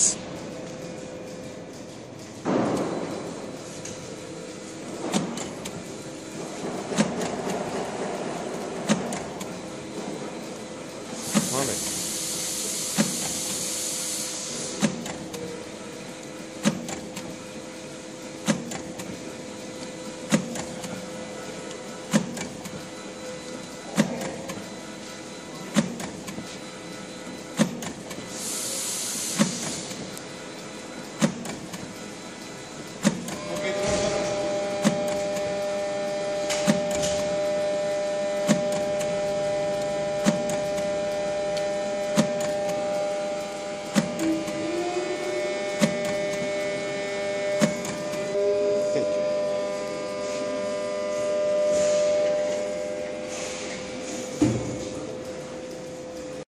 this. Love it.